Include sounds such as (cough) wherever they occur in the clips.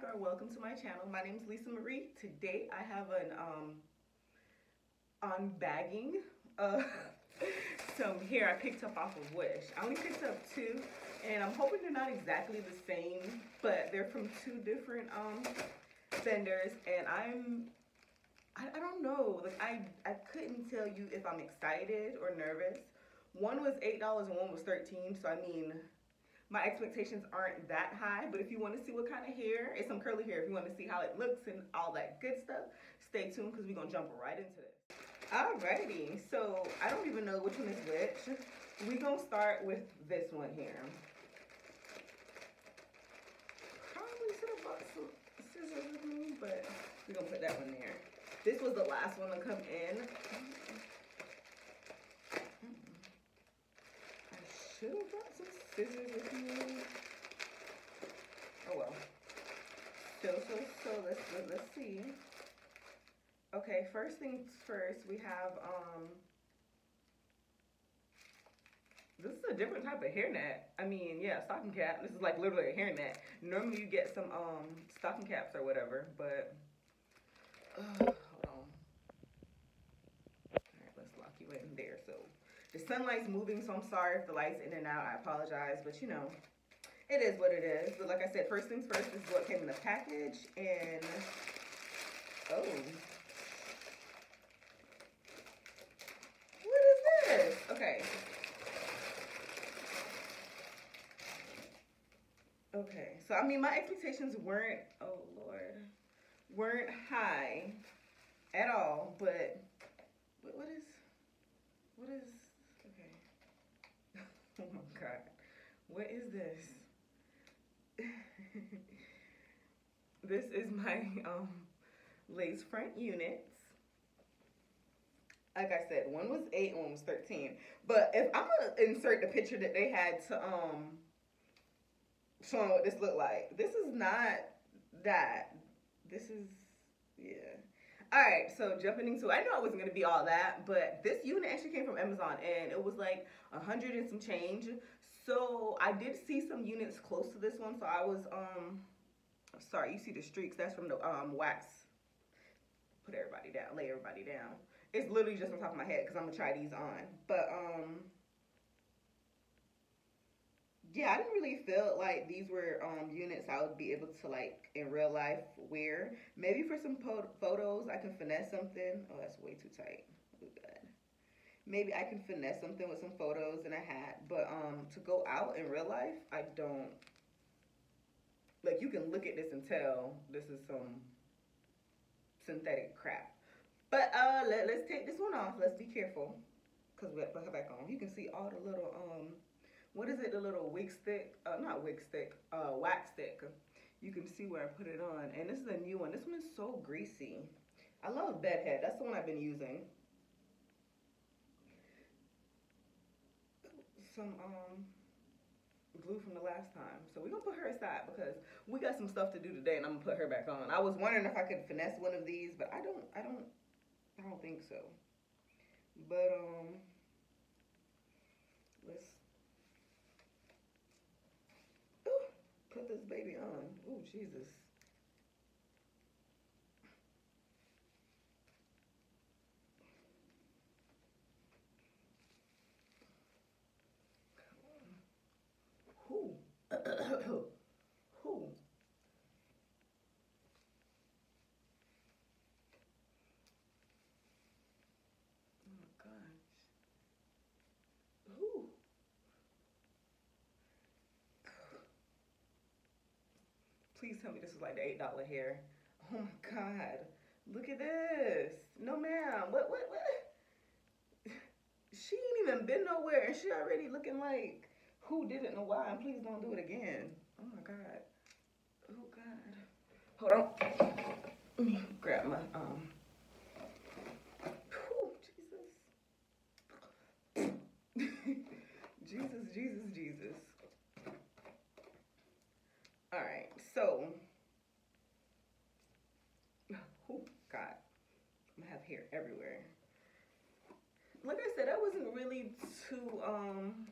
back or welcome to my channel. My name is Lissa Marie. Today I have an um unbagging of (laughs) some hair I picked up off of Wish. I only picked up two and I'm hoping they're not exactly the same, but they're from two different um vendors and I'm I, I don't know. Like I I couldn't tell you if I'm excited or nervous. One was eight dollars and one was thirteen. So I mean my expectations aren't that high, but if you want to see what kind of hair, it's some curly hair. If you want to see how it looks and all that good stuff, stay tuned because we're going to jump right into this. Alrighty, so I don't even know which one is which. We're going to start with this one here. Probably should have bought some scissors with me, but we're going to put that one there. This was the last one to come in. Should have brought some scissors with me. Oh well. So, so, so, let's, let's see. Okay, first things first, we have, um, this is a different type of hairnet. I mean, yeah, stocking cap. This is like literally a hairnet. Normally you get some, um, stocking caps or whatever, but, uh, (sighs) hold on. All right, let's lock you in there, so. The sunlight's moving, so I'm sorry if the light's in and out. I apologize, but you know, it is what it is. But like I said, first things first, this is what came in the package. And, oh. What is this? Okay. Okay, so I mean, my expectations weren't, oh Lord, weren't high at all, but what is, what is, (laughs) Oh my god. What is this? (laughs) this is my um, lace front units. Like I said, one was 8, one was 13. But if I'm going to insert the picture that they had to um showing what this looked like. This is not that. This is, yeah. All right, so jumping into, I know it wasn't gonna be all that, but this unit actually came from Amazon and it was like a hundred and some change. So I did see some units close to this one. So I was, um, sorry, you see the streaks, that's from the um, wax. Put everybody down, lay everybody down. It's literally just on top of my head because I'm gonna try these on. But um, yeah, I didn't really feel like these were um, units I would be able to like in real life wear. Maybe for some photos I can finesse something. Oh, that's way too tight. Maybe I can finesse something with some photos and a hat. But um, to go out in real life, I don't. Like you can look at this and tell this is some synthetic crap. But uh, let, let's take this one off. Let's be careful because we have to put her back on. You can see all the little um what is it, the little wig stick, uh, not wig stick, uh, wax stick. You can see where I put it on. And this is a new one. This one is so greasy. I love Bedhead. That's the one I've been using. Some um glue from the last time. So we're gonna put her aside because we got some stuff to do today and I'm gonna put her back on. I was wondering if I could finesse one of these, but I don't I don't I don't think so. But um let's put this baby on. Oh, Jesus. Who? Who? Please tell me this was like the $8 hair. Oh my God. Look at this. No, ma'am. What, what, what? She ain't even been nowhere and she already looking like who didn't know why. And please don't do it again. Oh my God. Oh God. Hold on. Let me grab my, um, (laughs) Jesus. Jesus, Jesus, Jesus. All right, so, (sighs) oh God, I'm gonna have hair everywhere. Like I said, I wasn't really too, um,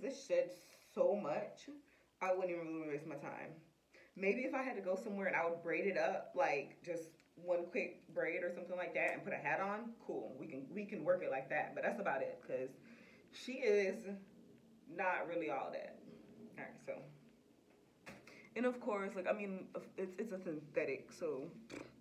This sheds so much, I wouldn't even really waste my time. Maybe if I had to go somewhere and I would braid it up, like just one quick braid or something like that and put a hat on, cool. We can we can work it like that. But that's about it because she is not really all that. All right, so and of course, like I mean, it's it's a synthetic, so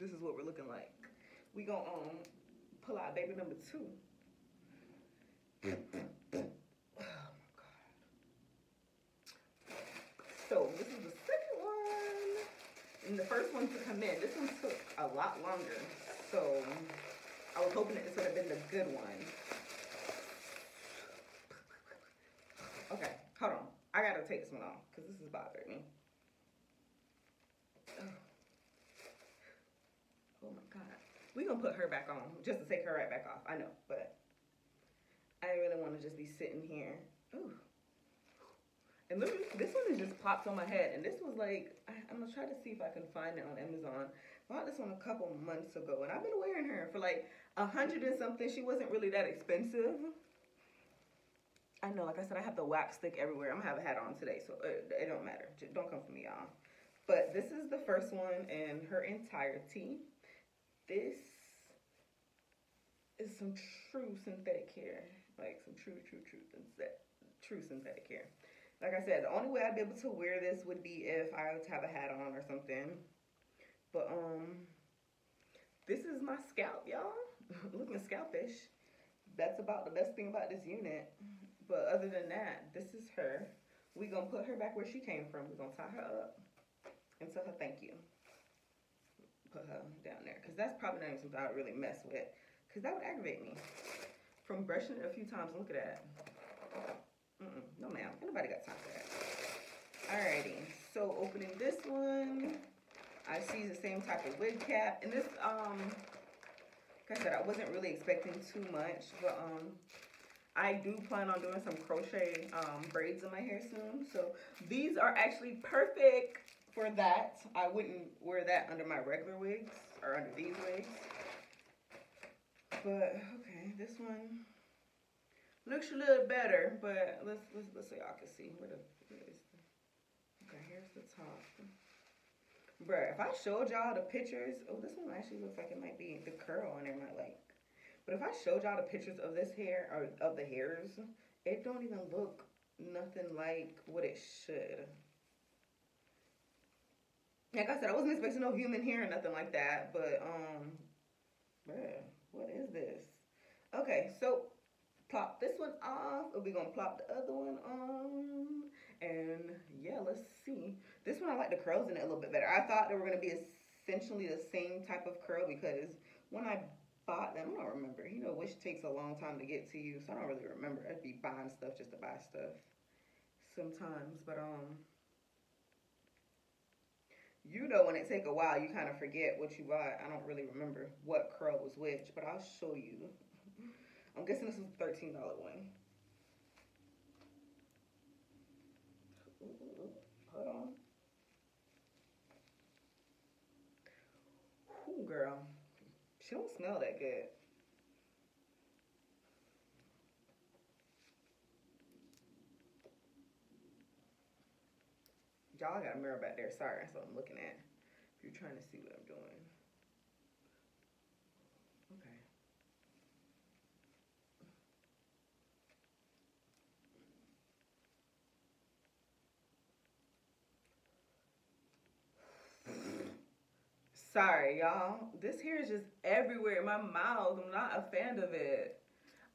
this is what we're looking like. We gonna um pull out baby number two. oh my god. So this is the second one, and the first one to come in. This one took a lot longer, so I was hoping that this would have been the good one. Okay, hold on. I take this one off because this is bothering me. (sighs) Oh my god. We gonna put her back on just to take her right back off. I know, but I really want to just be sitting here. Ooh. And look, this one is just popped on my head. And this was like, I, am gonna try to see if I can find it on Amazon. Bought this one a couple months ago, and I've been wearing her for like a hundred and something. She wasn't really that expensive. I know, like I said, I have the wax stick everywhere. I'm gonna have a hat on today, so it, it don't matter. Just don't come for me, y'all. But this is the first one in her entirety. This is some true synthetic hair. Like some true, true, true, true synthetic hair. Like I said, the only way I'd be able to wear this would be if I to have a hat on or something. But, um, this is my scalp, y'all. (laughs) Looking scalpish. That's about the best thing about this unit. But other than that, this is her. we gonna put her back where she came from. We're gonna tie her up and tell her thank you. Put her down there. Because that's probably not something I would really mess with. Because that would aggravate me. From brushing it a few times, look at that. Mm -mm, no ma'am, anybody got time for that. Alrighty, so opening this one, I see the same type of wig cap. And this, um, like I said, I wasn't really expecting too much, but um, I do plan on doing some crochet um, braids in my hair soon. So these are actually perfect for that. I wouldn't wear that under my regular wigs or under these wigs. But okay, this one looks a little better, but let's let's let's so y'all can see where the where is the okay, here's the top. Bruh, if I showed y'all the pictures, oh this one actually looks like it might be the curl on there might like. But if I showed y'all the pictures of this hair or of the hairs, it don't even look nothing like what it should. Like I said, I wasn't expecting no human hair or nothing like that, but um, bruh, what is this? Okay, so plop this one off. We're gonna plop the other one on. And yeah, let's see. This one I like the curls in it a little bit better. I thought they were gonna be essentially the same type of curl because when I bought them, I don't remember. You know, which takes a long time to get to you, so I don't really remember. I'd be buying stuff just to buy stuff sometimes, but um you know when it take a while you kind of forget what you bought i don't really remember what curl was which but i'll show you i'm guessing this is a $13 one hold on Ooh, girl she don't smell that good Y'all got a mirror back there. Sorry, that's what I'm looking at. If you're trying to see what I'm doing. Okay. Sorry, y'all. This hair is just everywhere in my mouth. I'm not a fan of it.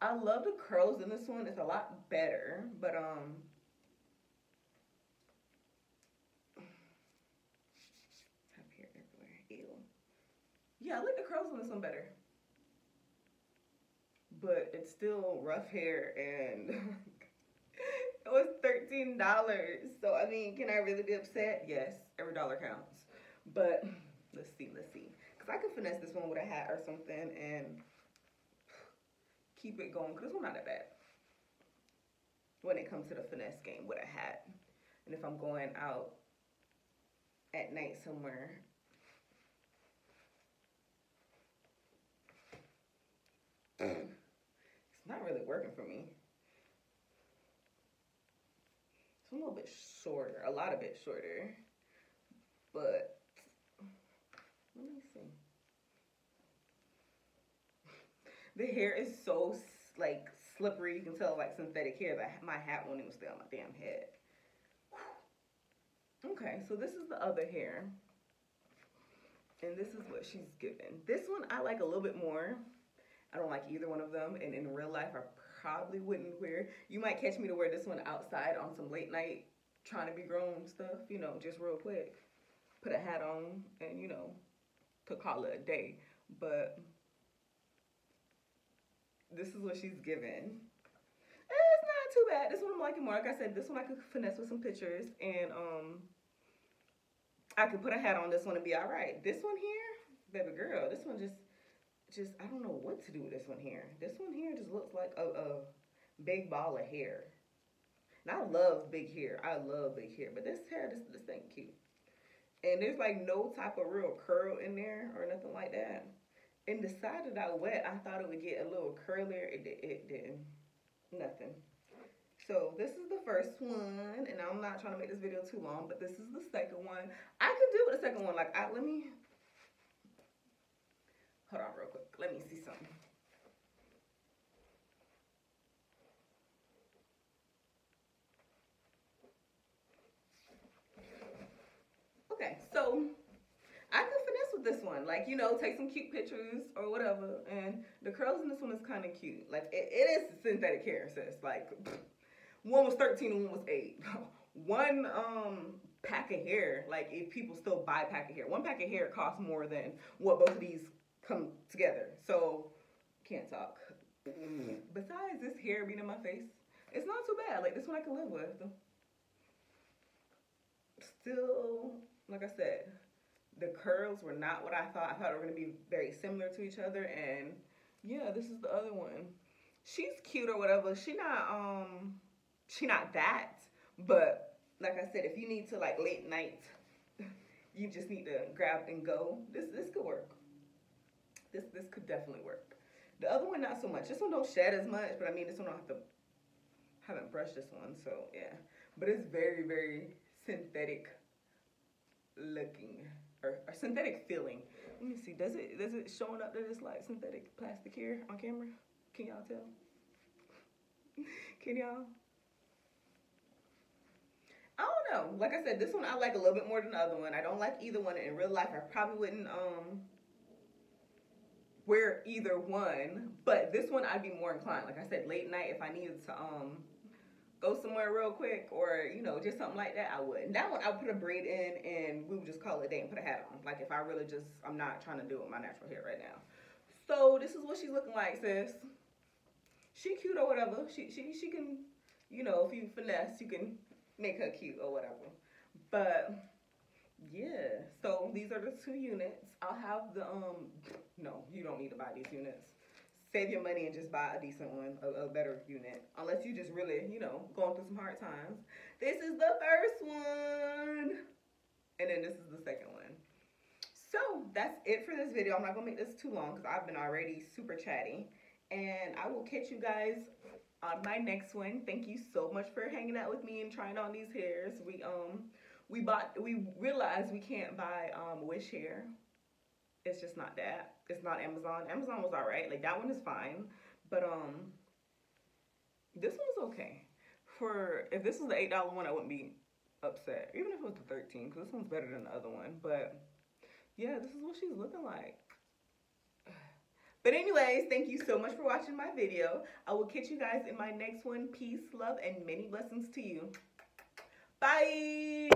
I love the curls in this one. It's a lot better. But, um, have hair everywhere. Ew. Yeah, I like the curls on this one better. But it's still rough hair and (laughs) it was $13. So, I mean, can I really be upset? Yes, every dollar counts. But let's see, let's see. Because I could finesse this one with a hat or something and keep it going. Because this not that bad. When it comes to the finesse game with a hat. And if I'm going out at night somewhere (clears throat) it's not really working for me. It's a little bit shorter, a lot of bit shorter. But let me see. The hair is so like slippery. You can tell like synthetic hair. That my hat won't even stay on my damn head. Okay, so this is the other hair. And this is what she's given. This one I like a little bit more. I don't like either one of them. And in real life, I probably wouldn't wear. You might catch me to wear this one outside on some late night trying to be grown stuff, you know, just real quick. Put a hat on and, you know, call it a day. But this is what she's given. it's not too bad. This one I'm liking more. Like I said, this one I could finesse with some pictures and um I could put a hat on this one and be all right. This one here, baby girl, this one just just I don't know what to do with this one here. This one here just looks like a, a big ball of hair. And I love big hair. I love big hair, but this hair, this this thing cute. And there's like no type of real curl in there or nothing like that. And the side that I wet, I thought it would get a little curlier. It, it didn't. Nothing. So this is the first one, and I'm not trying to make this video too long, but this is the second one. I can do with the second one. Like, I, let me, hold on real quick. Let me see something. Okay, so I this one. Like, you know, take some cute pictures or whatever. And the curls in this one is kind of cute. Like, it, it is synthetic hair, sis. Like, one was 13 and one was 8. (laughs) one um pack of hair, like if people still buy pack of hair, one pack of hair costs more than what both of these come together. So can't talk. Besides this hair being in my face, it's not too bad. Like this one I can live with. Still, like I said, the curls were not what I thought. I thought they were gonna be very similar to each other and yeah, this is the other one. She's cute or whatever. She not um she not that, but like I said, if you need to like late night, (laughs) you just need to grab and go. This this could work. This this could definitely work. The other one not so much. This one don't shed as much, but I mean this one I have to haven't brushed this one, so yeah. But it's very very synthetic looking or, or synthetic filling. Let me see. Does it does it showing up that it's like synthetic plastic here on camera? Can y'all tell? (laughs) Can y'all? I don't know. Like I said, this one I like a little bit more than the other one. I don't like either one in real life. I probably wouldn't um wear either one, but this one I'd be more inclined. Like I said, late night if I needed to um go somewhere real quick or you know just something like that, I would. And that one I would put a braid in and we would just call it a day and put a hat on. Like if I really just I'm not trying to do it with my natural hair right now. So this is what she's looking like, sis. She cute or whatever. She she she can, you know, if you finesse, you can make her cute or whatever. But yeah, so these are the two units. I'll have the um no, you don't need to buy these units. Save your money and just buy a decent one, a, a better unit. Unless you just really, you know, going through some hard times. This is the first one. And then this is the second one. So that's it for this video. I'm not gonna make this too long because I've been already super chatty. And I will catch you guys on my next one. Thank you so much for hanging out with me and trying on these hairs. We um we bought we realized we can't buy um wish hair. It's just not that. It's not Amazon. Amazon was alright. Like that one is fine. But um this one was okay. For if this was the eight dollar one, I wouldn't be upset. Even if it was the thirteen, because this one's better than the other one. But yeah, this is what she's looking like. But anyways, thank you so much for watching my video. I will catch you guys in my next one. Peace, love, and many blessings to you. Bye.